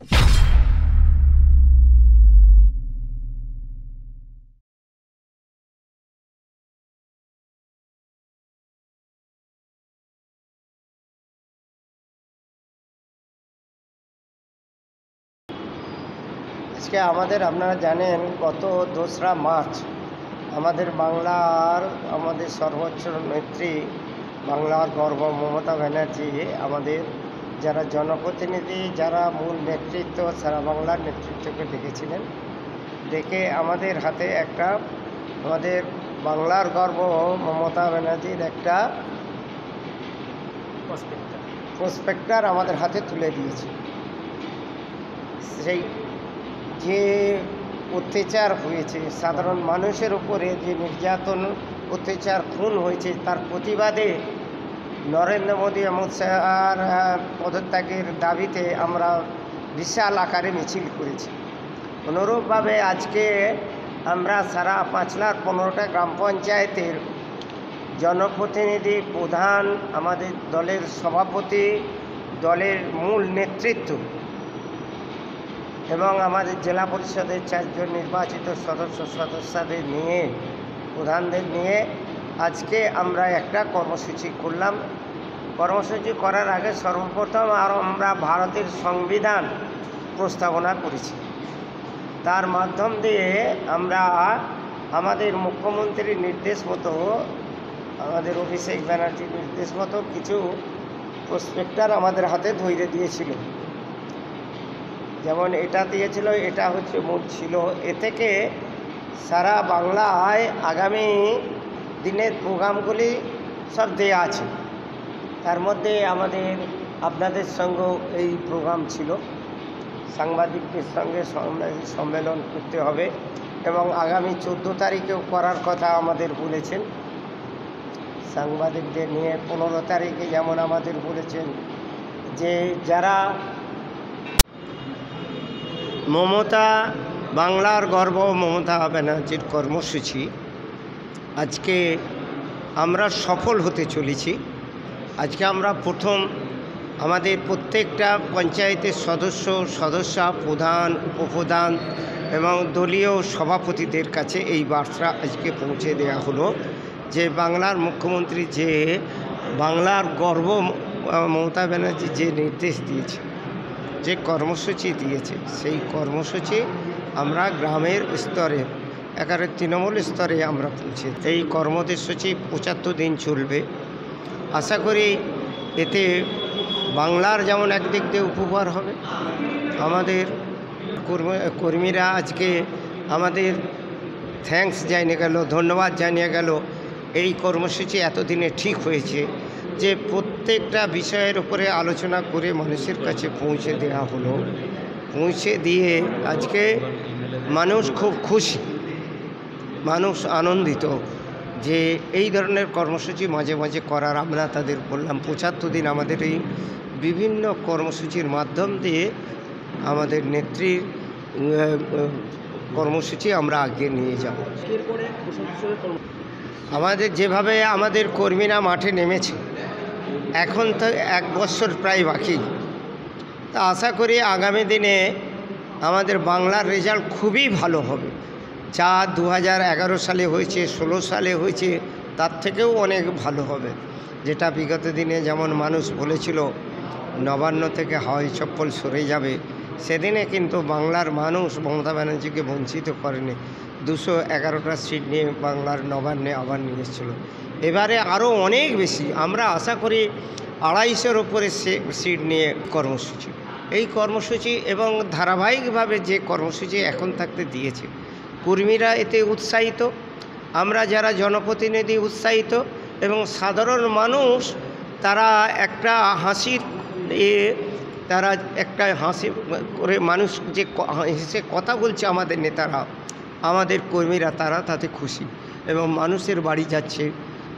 আজকে আমাদের, আপনারা জানেন, গত দোসরা মার্চ আমাদের বাংলার, আমাদের সর্বোচ্চ নেত্রী, বাংলার গর্ব মমতা ব্যানার্জি আমাদের যারা জনপ্রতিনিধি যারা মূল নেতৃত্ব সারা বাংলার নেতৃত্বকে ডেকেছিলেন ডেকে আমাদের হাতে একটা আমাদের বাংলার গর্ব মমতা ব্যানার্জির একটা প্রসপেক্টার। আমাদের হাতে তুলে দিয়েছে। সেই যে অত্যাচার হয়েছে সাধারণ মানুষের উপরে যে নির্যাতন অত্যাচার খুন হয়েছে তার প্রতিবাদে নরেন্দ্র মোদী শাহর আহ, পদত্যাগের দাবিতে আমরা বিশাল আকারে মিছিল করেছি। অনুরূপভাবে আজকে আমরা সারা পাঁচ লাখ পনেরোটা গ্রাম পঞ্চায়েতের জনপ্রতিনিধি প্রধান আমাদের দলের সভাপতি দলের মূল নেতৃত্ব এবং আমাদের জেলা পরিষদের চারজন নির্বাচিত সদস্য সদস্যদের নিয়ে প্রধানদের নিয়ে আজকে আমরা একটা কর্মসূচি করলাম। কর্মসূচি করার আগে সর্বপ্রথম আর আমরা ভারতের সংবিধান প্রস্তাবনা করেছি। তার মাধ্যম দিয়ে আমরা আমাদের মুখ্যমন্ত্রীর নির্দেশ মতো আমাদের অভিষেক ব্যানার্জির নির্দেশ মতো কিছু প্রসপেক্টার আমাদের হাতে ধৈর্য দিয়েছিল। যেমন এটা দিয়েছিল, এটা হচ্ছে মূল ছিল। এ থেকে সারা বাংলায় আগামী দিনের প্রোগ্রামগুলি সব দেয়া আছে। তার মধ্যে আমাদের, আপনাদের সঙ্গেও এই প্রোগ্রাম ছিল। সাংবাদিকদের সঙ্গে সম্মেলন করতে হবে এবং আগামী চোদ্দ তারিখেও করার কথা আমাদের বলেছেন। সাংবাদিকদের নিয়ে পনেরো তারিখে যেমন আমাদের বলেছেন যে, যারা মমতা, বাংলার গর্ব, মমতা ব্যানার্জির কর্মসূচি, আজকে আমরা সফল হতে চলেছি। আমরা প্রথম আমাদের প্রত্যেকটা পঞ্চায়েতের সদস্য, সদস্যা, প্রধান, উপপ্রধান এবং দলীয় সভাপতিদের কাছে এই বার্তা আজকে পৌঁছে দেওয়া হলো যে বাংলার মুখ্যমন্ত্রী যে বাংলার গর্ব মমতা ব্যানার্জি যে নির্দেশ দিয়েছে, যে কর্মসূচি দিয়েছে, সেই কর্মসূচি আমরা গ্রামের স্তরে একেবারে তৃণমূল স্তরে আমরা পৌঁছে এই কর্মসূচি পঁচাত্তর দিন চলবে। আশা করি এতে বাংলার যেমন একদিক দিয়ে উপকার হবে, আমাদের কর্ম- কর্মীরা আজকে আমাদের থ্যাঙ্কস জানিয়ে গেল, ধন্যবাদ জানিয়ে গেল। এই কর্মসূচি এতদিনে ঠিক হয়েছে যে প্রত্যেকটা বিষয়ের উপরে আলোচনা করে মানুষের কাছে পৌঁছে দেওয়া হলো। পৌঁছে দিয়ে আজকে মানুষ খুব খুশি, মানুষ আনন্দিত। যে এই ধরনের কর্মসূচি মাঝে মাঝে করার আমরা তাদের বললাম। পঁচাত্তর দিন আমাদের এই বিভিন্ন কর্মসূচির মাধ্যম দিয়ে আমাদের নেত্রীর কর্মসূচি আমরা আগে নিয়ে যাব। আমাদের যেভাবে আমাদের কর্মীরা মাঠে নেমেছে, এখন তো এক বছর প্রায় বাকি। তা আশা করি আগামী দিনে আমাদের বাংলার রেজাল্ট খুবই ভালো হবে। যা দু সালে হয়েছে, ষোলো সালে হয়েছে, তার থেকেও অনেক ভালো হবে। যেটা বিগত দিনে যেমন মানুষ বলেছিল, নবান্ন থেকে হাওয়াই চপ্পল সরে যাবে, সেদিনে কিন্তু বাংলার মানুষ মমতা ব্যানার্জিকে বঞ্চিত করেনি। দুশো এগারোটা সিট নিয়ে বাংলার নবান্নে আবার নিয়ে এসেছিল এবারে আরও অনেক বেশি, আমরা আশা করি আড়াইশোর ওপরে সিট নিয়ে কর্মসূচি। এই কর্মসূচি এবং ধারাবাহিকভাবে যে কর্মসূচি এখন থাকতে দিয়েছে কর্মীরা এতে উৎসাহিত। আমরা যারা জনপ্রতিনিধি উৎসাহিত এবং সাধারণ মানুষ, তারা একটা হাসির এ, তারা একটা হাসি করে মানুষ যে হেসে কথা বলছে আমাদের নেতারা, আমাদের কর্মীরা, তারা তাতে খুশি এবং মানুষের বাড়ি যাচ্ছে,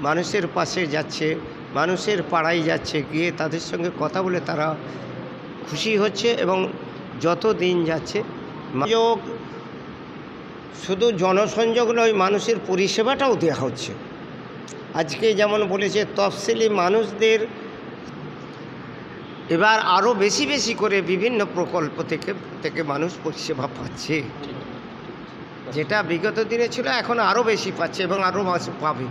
মানুষের পাশে যাচ্ছে, মানুষের পাড়ায় যাচ্ছে, গিয়ে তাদের সঙ্গে কথা বলে তারা খুশি হচ্ছে এবং যত দিন যাচ্ছে যোগ শুধু জনসংযোগ নয়, মানুষের পরিষেবাটাও দেওয়া হচ্ছে। আজকে যেমন বলেছে, তফসিলি মানুষদের এবার আরও বেশি বেশি করে বিভিন্ন প্রকল্প থেকে থেকে মানুষ পরিষেবা পাচ্ছে। যেটা বিগত দিনে ছিল, এখন আরও বেশি পাচ্ছে এবং আরও পাবে।